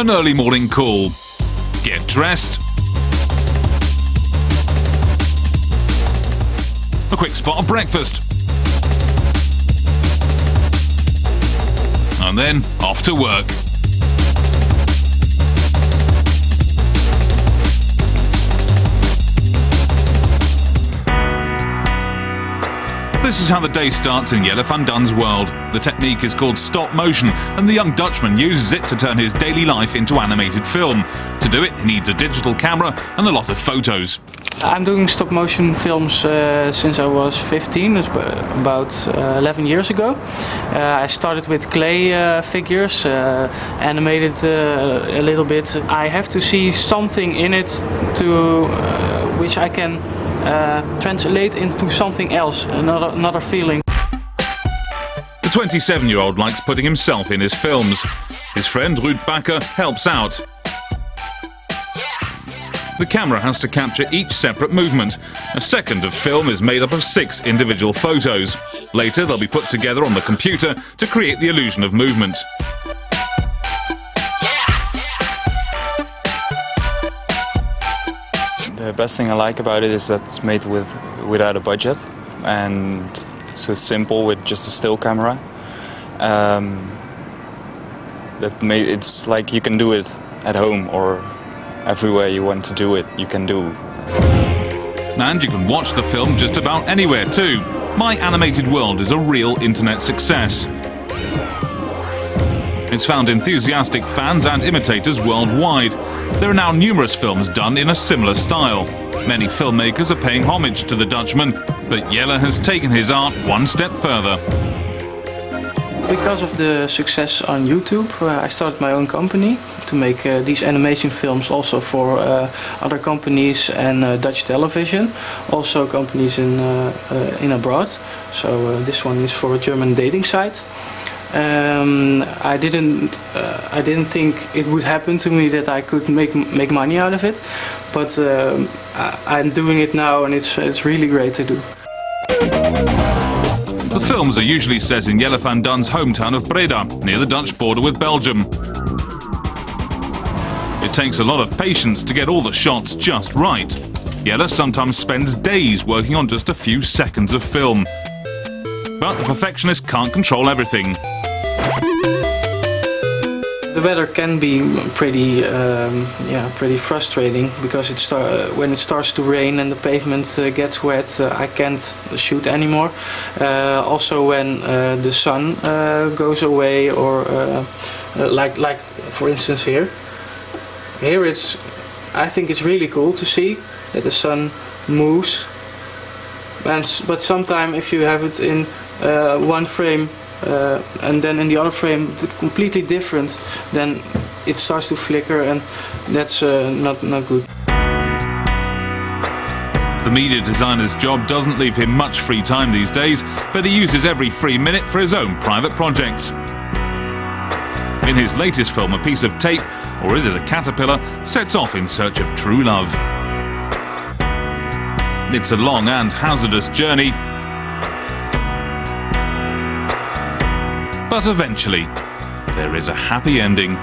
An early morning call. Get dressed. A quick spot of breakfast. And then off to work. How the day starts in Jelle van Dun's world. The technique is called stop motion, and the young Dutchman uses it to turn his daily life into animated film. To do it, he needs a digital camera and a lot of photos. I'm doing stop motion films uh, since I was 15, about uh, 11 years ago. Uh, I started with clay uh, figures, uh, animated uh, a little bit. I have to see something in it to which I can Uh, translate into something else, another, another feeling. The 27 year old likes putting himself in his films. His friend Ruud Bakker helps out. The camera has to capture each separate movement. A second of film is made up of six individual photos. Later, they'll be put together on the computer to create the illusion of movement. The best thing I like about it is that it's made with without a budget and so simple with just a still camera. Um, that may, it's like you can do it at home or everywhere you want to do it, you can do. And you can watch the film just about anywhere too. My Animated World is a real internet success. It's found enthusiastic fans and imitators worldwide. There are now numerous films done in a similar style. Many filmmakers are paying homage to the Dutchman, but Jelle has taken his art one step further. Because of the success on YouTube, uh, I started my own company to make uh, these animation films also for uh, other companies and uh, Dutch television, also companies in uh, uh, in abroad. So this one is for a German dating site. Um, I didn't I didn't think it would happen to me that I could make make money out of it, but um, I, I'm doing it now and it's it's really great to do. The films are usually set in Jelle van Dun's hometown of Breda, near the Dutch border with Belgium. It takes a lot of patience to get all the shots just right. Jelle sometimes spends days working on just a few seconds of film. But the perfectionist can't control everything. The weather can be pretty, um, yeah, pretty frustrating because it start, when it starts to rain and the pavement uh, gets wet, uh, I can't shoot anymore. Uh, also, when uh, the sun uh, goes away, or uh, like, like for instance here, here it's, I think it's really cool to see that the sun moves. And, but sometimes if you have it in one frame uh, and then in the other frame completely different then it starts to flicker and that's uh, not, not good. The media designer's job doesn't leave him much free time these days, but he uses every free minute for his own private projects. In his latest film, a piece of tape, or is it a caterpillar, sets off in search of true love. It's a long and hazardous journey, But eventually, there is a happy ending.